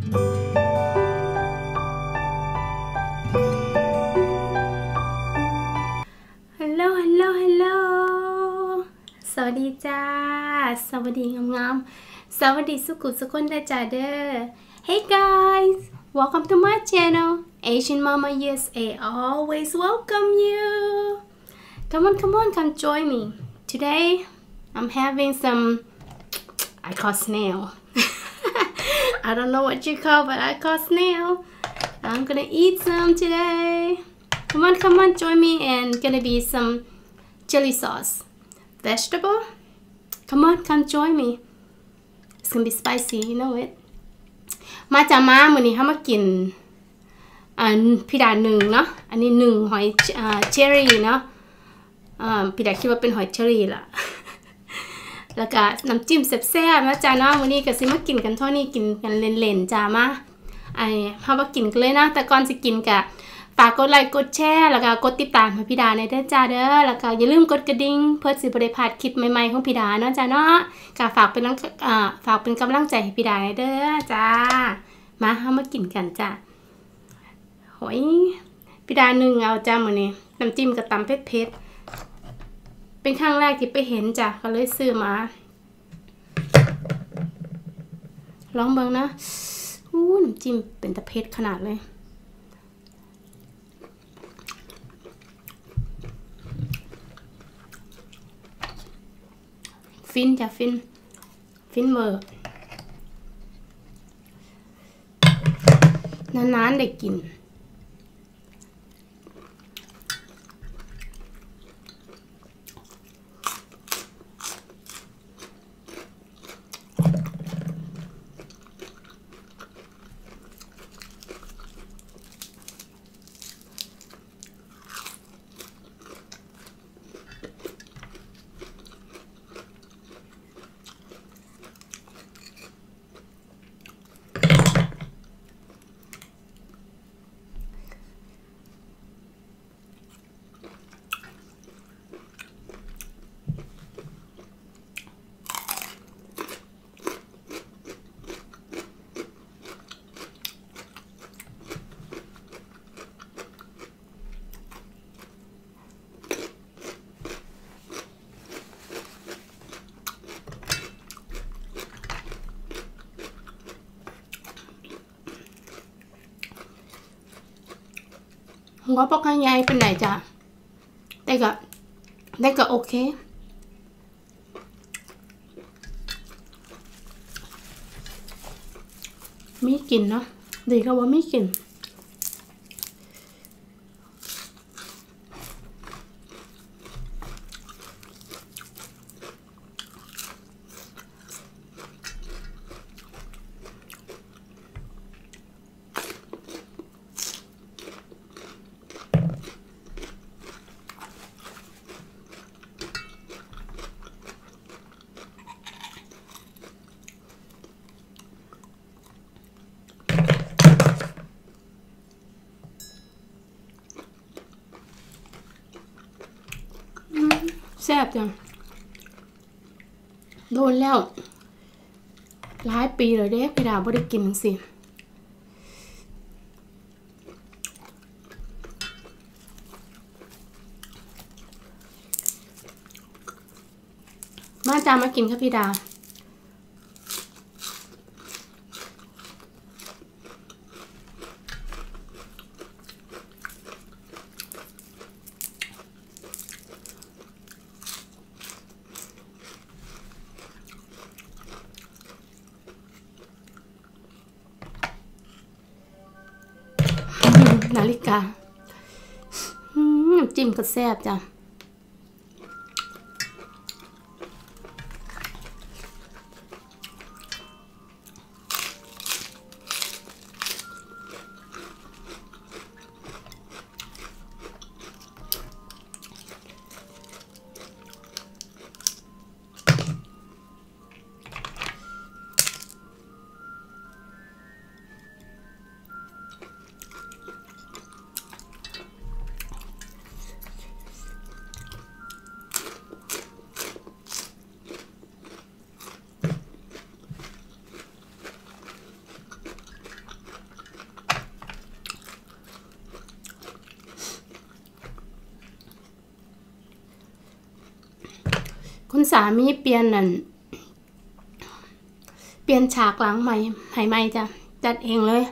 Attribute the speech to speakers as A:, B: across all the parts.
A: ฮัลโหลฮัลโหลฮัลโหลสวัสดีจ้า สวัสดีงามๆ สวัสดีสุขุสุคนจ้าเด้อ Hey guys welcome to my channel Asian Mama USA always welcome you come on come on come join me today I'm having some I call snail I don't know what you call but I call snail I'm gonna eat some today Come on, come on, join me and gonna be some chili sauce. Vegetable? Come on, come join me. It's gonna be spicy, you know it. มาจากมามือนี้เขามากินอันพี่ดาหนึ่งเนาะ อันนี้หนึ่งหอยเชอรี่เนาะพี่ดาคิดว่าเป็นหอยเชอรี่ล่ะ แล้วก็น้ำจิ้มแซ่บๆนะจ้าเนาะวันนี้ก็สิมากินกันเท่านี้กินกันเล่นๆจ้ามาไอ้เฮามากินกันเลยนะ แต่ก่อนสิกินกะฝากกดไลค์กดแชร์แล้วก็กดติดตามพี่ดาในเด้อจ้าเด้อแล้วก็อย่าลืมกดกระดิ่งเพื่อสิบ่ได้พลาดคลิปใหม่ๆของพี่ดาเนาะจ้าเนาะก็ฝากเป็นน้ำอ่าฝากเป็นกำลังใจให้พี่ดาในเด้อจ้ามาเฮามากินกันจ้าหอยพี่ดาหนึ่งเอาจ้ามื้อนี้น้ำจิ้มกับตำเผ็ดๆ เป็นครั้งแรกที่ไปเห็นจ้ะก็เลยซื้อมา ลองเบิ่งนะอู้น้ำจิ้มเป็นตะเผ็ดขนาดเลย ฟินจ้ะฟิน ฟินเวอร์นานๆได้กิน ว่าปอกใหญ่เป็นไหนจ้ะแต่ก็แต่ก็โอเคมีกลิ่นเนาะดีก็ว่ามีกลิ่นแซ่บ จัง โดนแล้ว หลายปีเลยเด้พี่ดาวไม่ได้กินสิมาจามากินค่ะพี่ดาว ริกาน้ำจิ้มก็แซ่บจ้ะ คุณสามีเปลี่ยนนั่นเปลี่ยนฉากหลังใหม่ใหม่จ้ะจัดเองเลย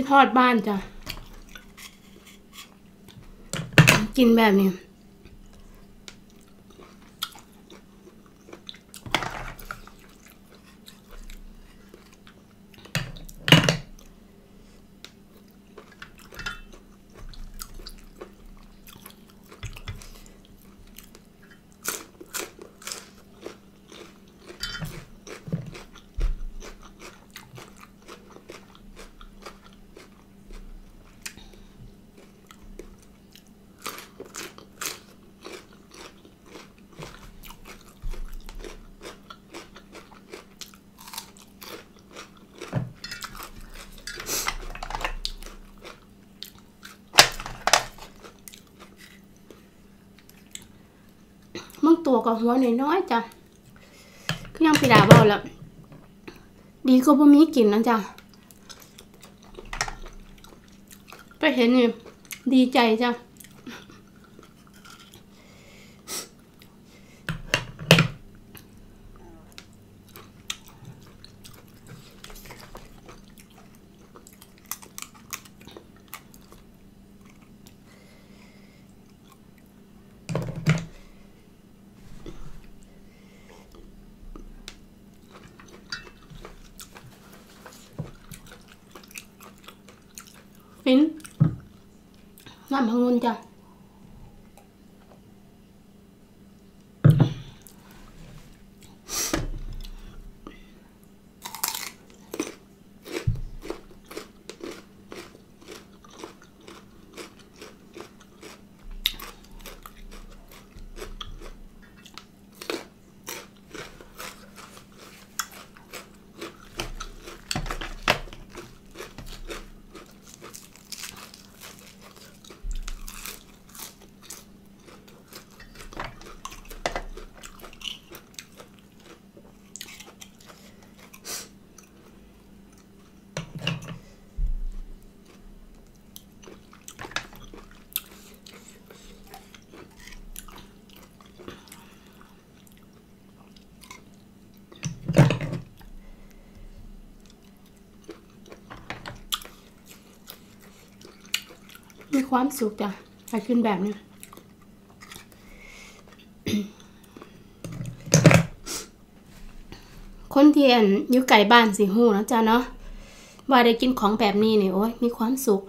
A: คือทอดบ้านจ้ะ กินแบบนี้ ตัวกับหัวน้อยๆจ้ะก็ยังไปด่าเบาแล้ว ดีก็บ่มีกินนะจ้ะไปเห็นนี่ดีใจจ้ะ ฟินน้ำพ มีความสุขจ้ะไปขึ้นแบบนี้คนที่อันอยู่ไก่บ้านสิหูนะจ๊ะเนาะว่าได้กินของแบบนี้เนี่ยโอ้ยมีความสุข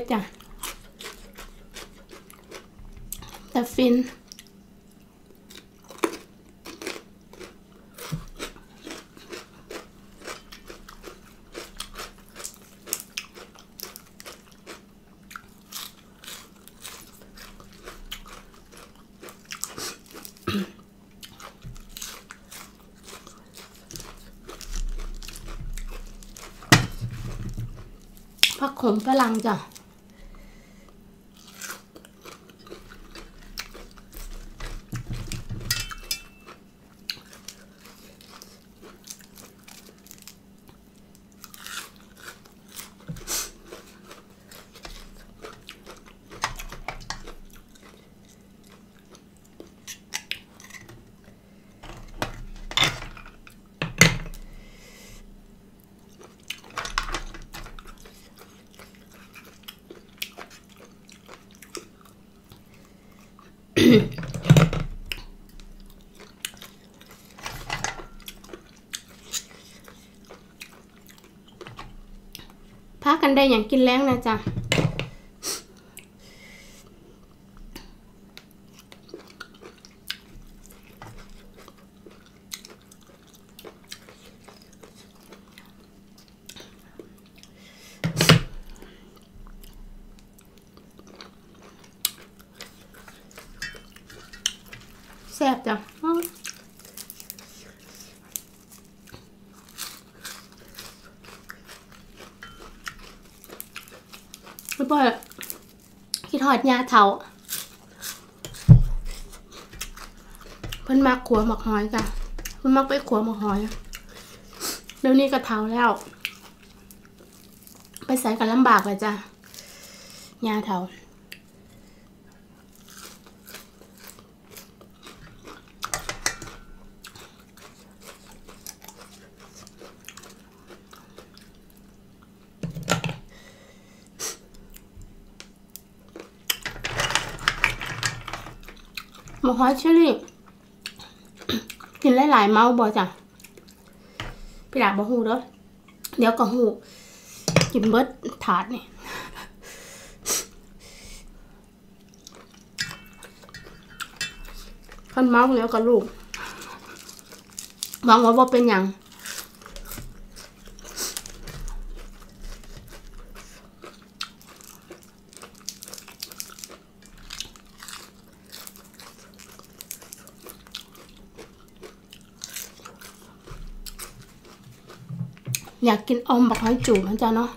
A: ดจ้ะแต่ฟิน ผักขมฝรั่งจ้ะ ได้อย่างกินแล้งนะจ๊ะ แซ่บจ้ะอื้อไม่ปล่อยคิดห อดยาเถาเพิ่นมักขัวหมักหอยจ้ะเพิ่นมักไปขัวหมักหอย เดี๋ยวนี้ก็เถาแล้ว ไปใส่กันลำบากเลยจ้ะยาเถา ฮอยเชอรี่กินหลายๆเมาบ่จ้ะพี่ดาบอกหูเด้อเดี๋ยวก็หูกินเบิดถาดนี่คันเมาแล้วก็ลูกหวังว่าบ่เป็นอยัง อยากกินอมบักหอยจูบมันจ้ะเนาะ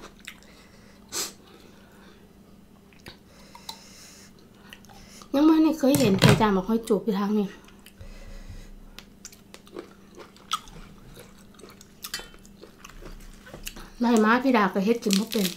A: ยังไม่เคยเห็นใครจานบักหอยจูบที่ทางนี้ไม่มาพี่ดาก็เฮ็ดกินบ่เป็น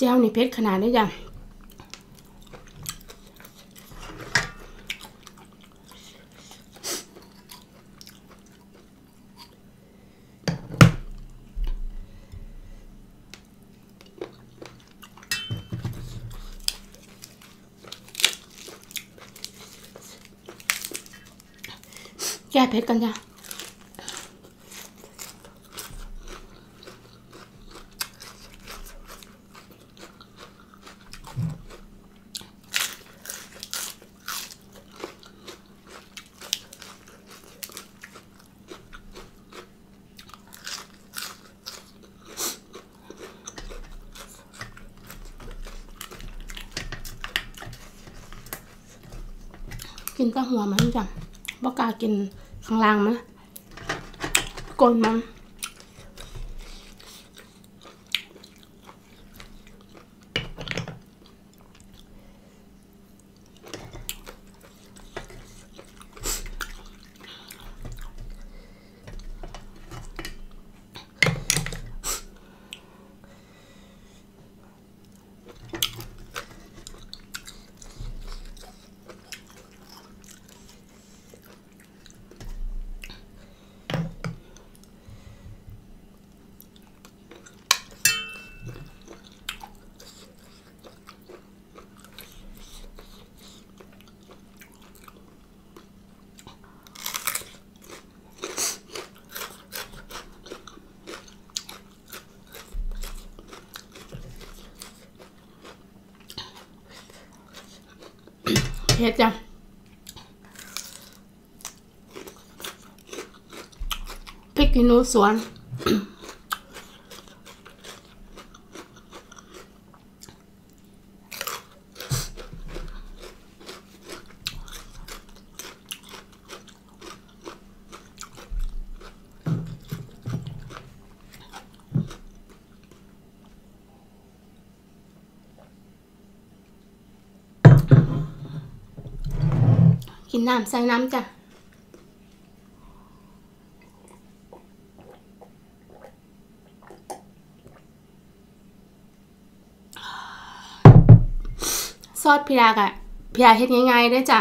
A: เจ้านี่เพชรขนาดได้จ้ะแก้เพชรกันจ้ะ กินแต่หัวมันจ้ะบ่กล้ากินข้างล่างมันกลนมัน เผ็ดจ้ะพริกขี้หนูสวน กินน้ำใส่น้ำจ้ะซอสพิรากะพิราเฮ็ดง่ายๆเด้จ้ะ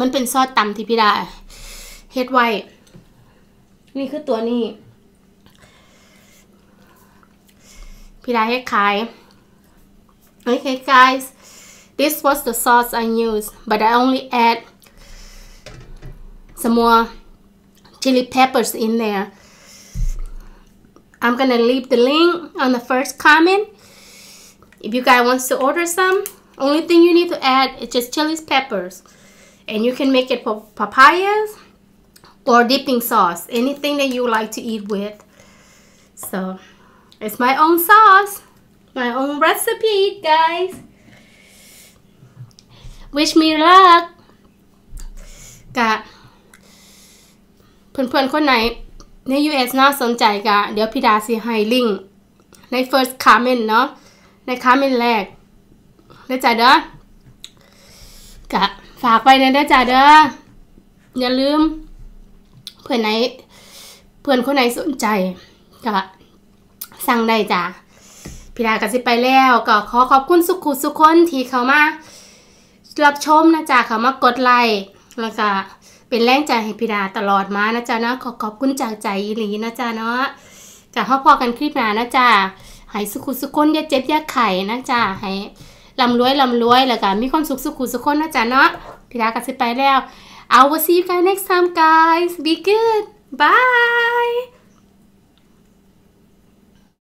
A: มันเป็นซอสตำที่พิราเฮ็ดไว้ นี่คือตัวนี้พิราเฮ็ดขาย Okay guys this was the sauce I used but I only add some more chili peppers in there. I'm gonna leave the link on the first comment. If you guys wants to order some only thing you need to add is just chili peppers. And you can make it for papayas or dipping sauce anything that you like to eat with. So it's my own sauce my own recipe guys. Wish me luck. กะ เพื่อนๆ คนไหนใน US น่าสนใจกะเดี๋ยวพี่ดาสิให้ลิงก์ใน first comment เนาะใน comment แรกเด้จ้าเด้อกะฝากไปนะเด้อจ้าเด้ออย่าลืม เพื่อนไหน เพื่อนคนไหนสนใจกะสั่งได้จ้าพี่ดาก็สิไปแล้วก็ขอขอบคุณสุขุสุคนที่เขามารับชมนะจ๊ะเขามากดไลค์แล้วก็ เป็นแรงใจให้พีดาตลอดมานะจ๊ะเนาะขอขอบคุณจากใจอีหลีนะจ๊ะเนาะกับพ่อพอกันคลิปหน้านะจ๊ะให้สุขุสุขคนอย่าเจ็บอย่าไข่นะจ๊ะให้ลำรวยลำรวยแล้วก็มีความสุขสุขุสุขคนนะจ๊ะเนาะพีดาก็สิไปแล้ว I will see you guys next time guys be good bye